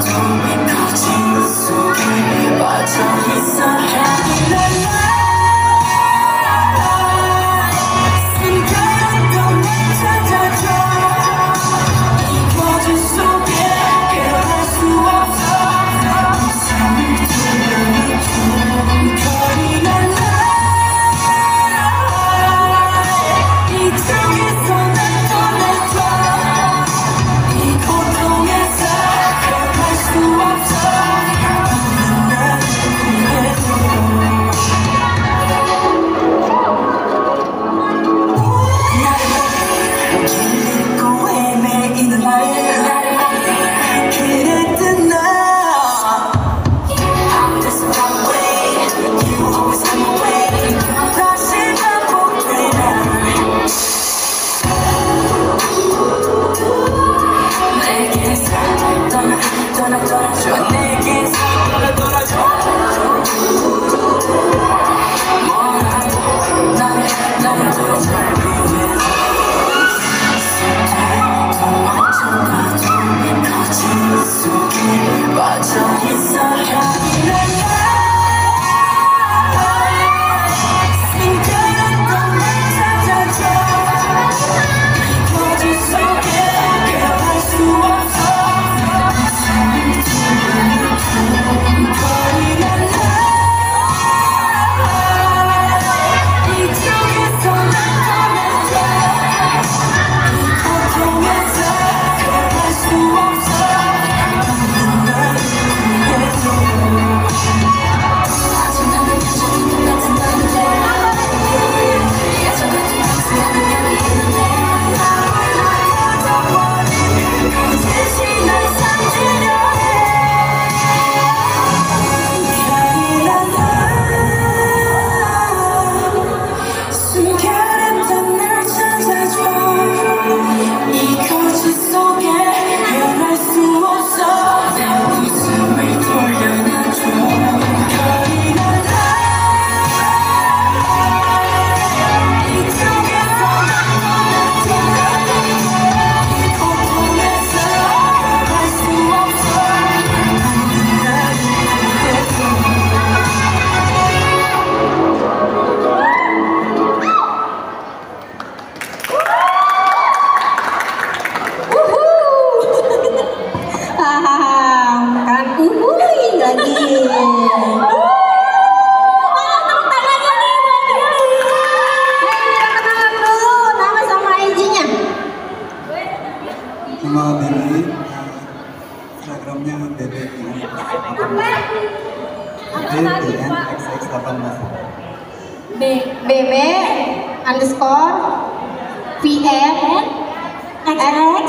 从没 Don't I don't nama Benny Instagramnya BBXX18 B BB underscore PM XX